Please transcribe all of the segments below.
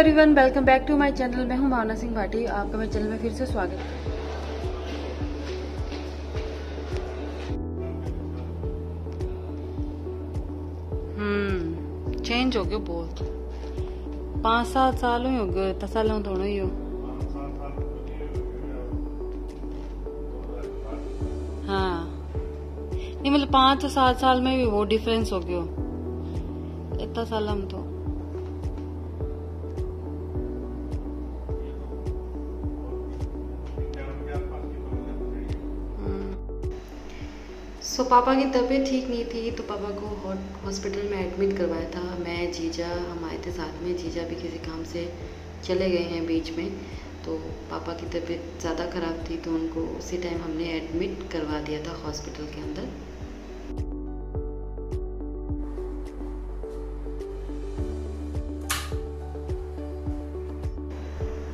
Everyone welcome back to my channel मैं हूँ भावना सिंह भाटी, आपका मेरे चैनल में फिर से स्वागत। हम्म चेंज हो गयो बहुत। पाँच सात साल हो गयो इतना साल थोड़ा ही हो। हाँ। नहीं मतलब पाँच सात साल में भी वो डिफरेंस हो गयो इतना साल हम तो सो पापा की तबीयत ठीक नहीं थी तो पापा को हॉस्पिटल में एडमिट करवाया था। मैं, जीजा, हम आए थे साथ में। जीजा भी किसी काम से चले गए हैं बीच में। तो पापा की तबीयत ज़्यादा ख़राब थी तो उनको उसी टाइम हमने एडमिट करवा दिया था हॉस्पिटल के अंदर।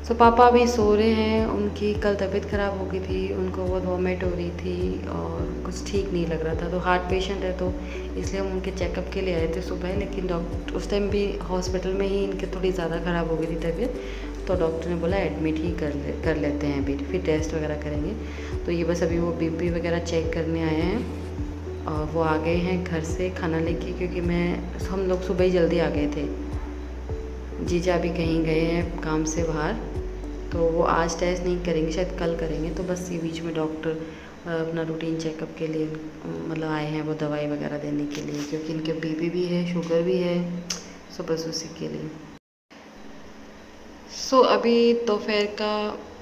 सो पापा अभी सो रहे हैं। उनकी कल तबीयत ख़राब हो गई थी। उनको बहुत वॉमिट हो रही थी और कुछ ठीक नहीं लग रहा था। तो हार्ट पेशेंट है तो इसलिए हम उनके चेकअप के लिए आए थे सुबह। लेकिन डॉक्टर उस टाइम भी हॉस्पिटल में ही इनके थोड़ी ज़्यादा ख़राब हो गई थी तबीयत। तो डॉक्टर ने बोला एडमिट ही कर ले कर लेते हैं अभी। फिर टेस्ट वगैरह करेंगे। तो ये बस अभी वो बीपी वगैरह चेक करने आए हैं। और वो आ गए हैं घर से खाना लेके, क्योंकि मैं हम लोग सुबह ही जल्दी आ गए थे। जीजा भी कहीं गए हैं काम से बाहर। तो वो आज टेस्ट नहीं करेंगे, शायद कल करेंगे तो बस ये बीच में डॉक्टर अपना रूटीन चेकअप के लिए मतलब आए हैं वो दवाई वगैरह देने के लिए, क्योंकि इनके बीपी भी है शुगर भी है सो बस उसी के लिए। सो अभी दोपहर का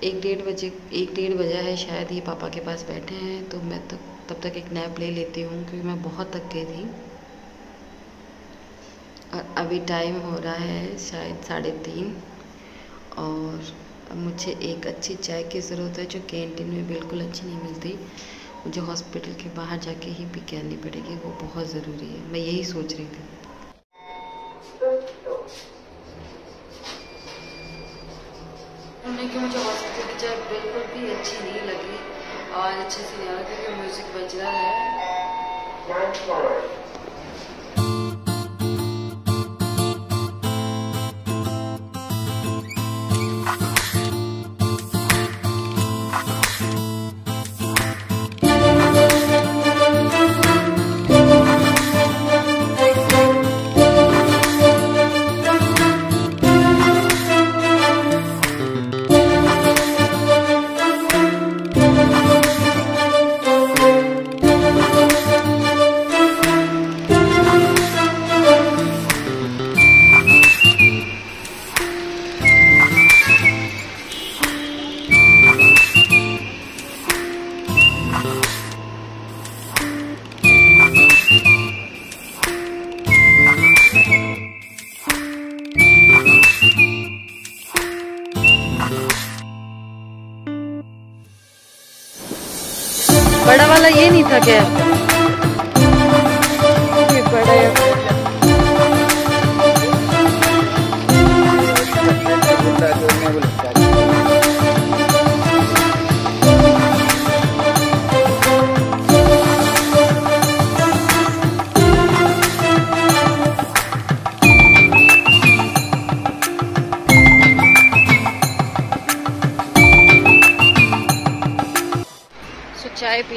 एक डेढ़ बजे, एक डेढ़ बजा है शायद, ये पापा के पास बैठे हैं तो मैं तक तब तक एक नैप ले लेती हूँ, क्योंकि मैं बहुत थक गई थी। और अभी टाइम हो रहा है शायद साढ़े तीन, और अब मुझे एक अच्छी चाय की ज़रूरत है जो कैंटीन में बिल्कुल अच्छी नहीं मिलती। मुझे हॉस्पिटल के बाहर जाके ही पी के आनी पड़ेगी, वो बहुत ज़रूरी है। मैं यही सोच रही थी। कि मुझे हॉस्पिटल की चाय बिल्कुल भी अच्छी नहीं लगी। और अच्छे से नहीं आ रहा क्योंकि म्यूज़िक बज रहा है। बड़ा वाला ये नहीं था क्या?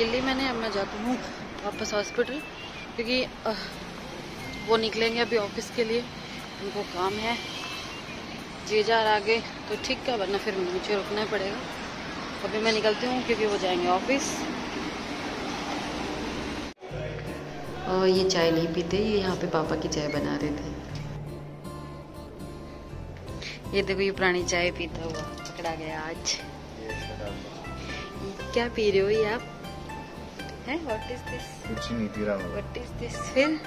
ली मैंने अब मैं जाती हूँ वापस हॉस्पिटल क्योंकि वो निकलेंगे अभी ऑफ़िस के लिए। उनको काम है। जे जा रहा आगे तो ठीक है वरना फिर मुझे रुकना ही पड़ेगा। अभी मैं निकलती हूँ क्योंकि वो जाएँगे ऑफ़िस। और ये चाय नहीं पीते ये यहाँ पे पापा की चाय बना रहे थे। ये देखो ये पुरानी चाय पीता हुआ पकड़ा गया आज। क्या पी रहे हो ये आप? हैं? व्हाट इज़ दिस कुछ नहीं पी रहा मैं व्हाट इज़ दिस फिर?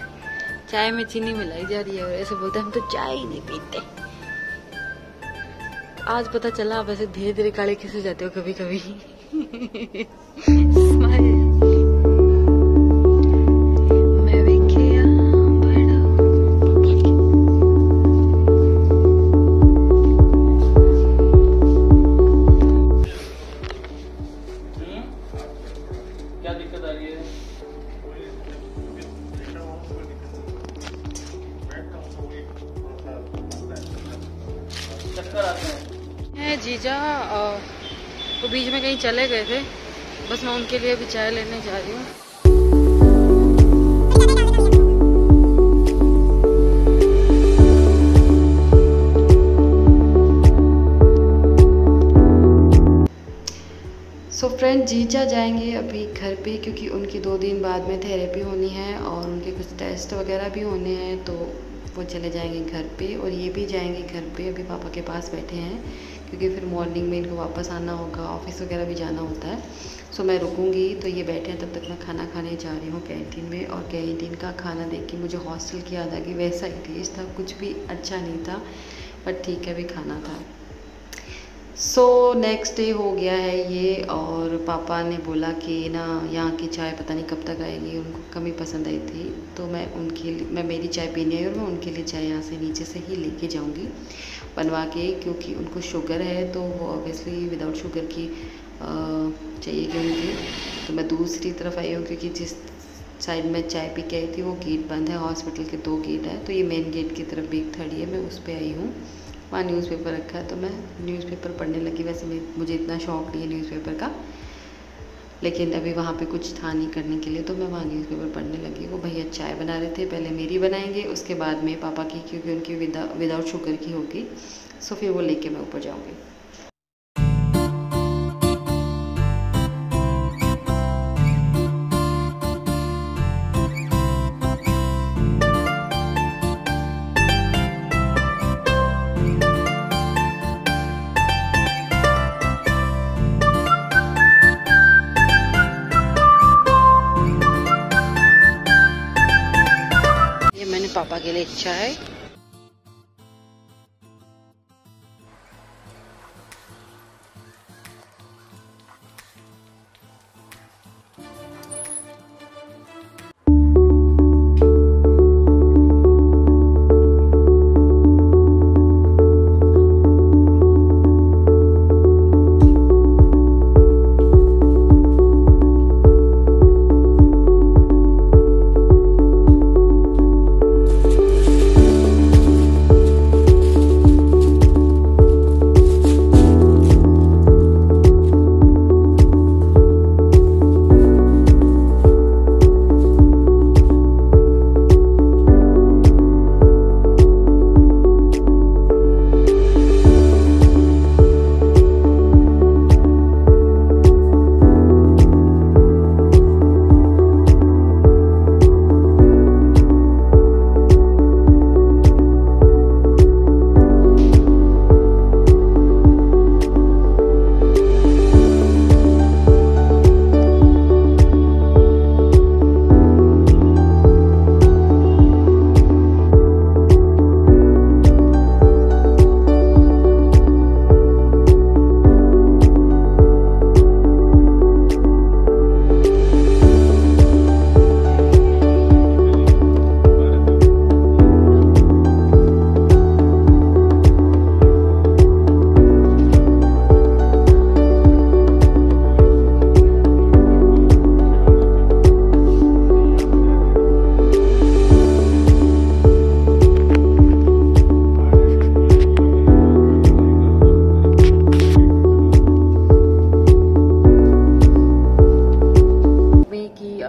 चाय में चीनी मिलाई जा रही है और ऐसे बोलते हम तो चाय ही नहीं पीते। आज पता चला आप ऐसे धीरे धीरे काले कैसे जाते हो कभी कभी स्माइल चक्कर आते हैं। जीजा वो बीच में कहीं चले गए थे। बस मैं उनके लिए अभी चाय लेने जा रही हूँ। सो so फ्रेंड जीजा जाएँगे अभी घर पे क्योंकि उनकी दो दिन बाद में थेरेपी होनी है और उनके कुछ टेस्ट वगैरह भी होने हैं तो वो चले जाएँगे घर पे और ये भी जाएँगे घर पे अभी पापा के पास बैठे हैं, क्योंकि फिर मॉर्निंग में इनको वापस आना होगा ऑफ़िस वगैरह भी जाना होता है। सो मैं रुकूँगी तो ये बैठे हैं, तब तक मैं खाना खाने जा रही हूँ कैंटीन में और कैंटीन का खाना देख के मुझे हॉस्टल की याद आ गई। वैसा ही टेस्ट था, कुछ भी अच्छा नहीं था बट ठीक है, अभी खाना था। सो नेक्स्ट डे हो गया है ये और पापा ने बोला कि ना, यहाँ की चाय पता नहीं कब तक आएगी, उनको कमी पसंद आई थी। तो मैं उनके लिए, मैं मेरी चाय पीने आई और मैं उनके लिए चाय यहाँ से नीचे से ही लेके जाऊँगी बनवा के, क्योंकि उनको शुगर है तो वो ऑब्वियसली विदाउट शुगर की चाहिए उनकी तो मैं दूसरी तरफ़ आई हूँ, क्योंकि जिस साइड में चाय पी के आई थी, वो गेट बंद है हॉस्पिटल के दो गेट है। तो ये मेन गेट की तरफ़ भी एक खड़ी है, मैं उस पर आई हूँ। वहाँ न्यूज़पेपर रखा है तो मैं न्यूज़पेपर पढ़ने लगी। वैसे भी मुझे इतना शौक नहीं है न्यूज़पेपर का, लेकिन अभी वहाँ पे कुछ था नहीं करने के लिए तो मैं वहाँ न्यूज़पेपर पढ़ने लगी। वो भैया चाय बना रहे थे, पहले मेरी बनाएँगे, उसके बाद में पापा की, क्योंकि उनकी विदा विदाउट शुगर की होगी सो फिर वो लेके मैं ऊपर जाऊँगी। पापा के लिए इच्छा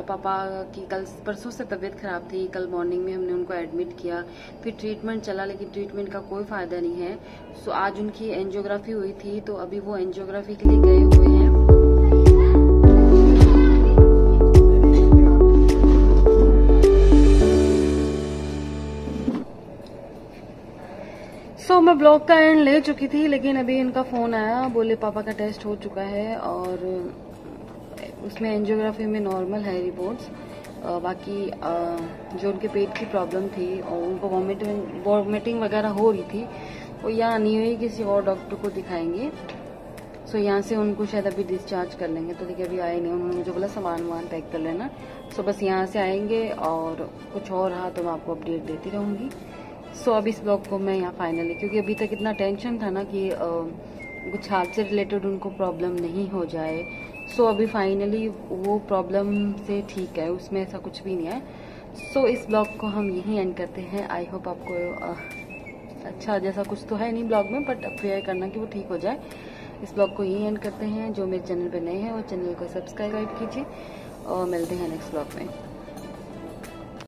पापा की कल परसों से तबीयत ख़राब थी कल मॉर्निंग में हमने उनको एडमिट किया। फिर ट्रीटमेंट चला लेकिन ट्रीटमेंट का कोई फ़ायदा नहीं है। सो आज उनकी एंजियोग्राफी हुई थी तो अभी वो एंजियोग्राफी के लिए गए हुए हैं। So, मैं ब्लॉग का एंड ले चुकी थी लेकिन अभी इनका फ़ोन आया बोले पापा का टेस्ट हो चुका है और उसमें एंजियोग्राफी में नॉर्मल है रिपोर्ट्स बाकी जो उनके पेट की प्रॉब्लम थी और उनको वॉमिटिंग वॉमिटिंग वगैरह हो रही थी, वो यहाँ नहीं हुई, किसी और डॉक्टर को दिखाएँगे। सो यहाँ से उनको शायद अभी डिस्चार्ज कर लेंगे। तो देखिए, अभी आए नहीं, उन्होंने मुझे बोला, सामान वामान पैक कर लेना। सो बस यहाँ से आएँगे और कुछ और रहा तो मैं आपको अपडेट देती रहूँगी। सो अब इस ब्लॉग को मैं यहाँ फाइनली क्योंकि अभी तक इतना टेंशन था ना कि कुछ हाथ से रिलेटेड उनको प्रॉब्लम नहीं हो जाए। सो अभी फाइनली वो प्रॉब्लम से ठीक है, उसमें ऐसा कुछ भी नहीं है। सो इस ब्लॉग को हम यहीं एंड करते हैं। आई होप आपको अच्छा जैसा कुछ तो है नहीं ब्लॉग में बट प्रेयर करना कि वो ठीक हो जाए। इस ब्लॉग को यहीं एंड करते हैं। जो मेरे चैनल पे नए हैं, वो चैनल को सब्सक्राइब कीजिए। और मिलते हैं नेक्स्ट ब्लॉग में।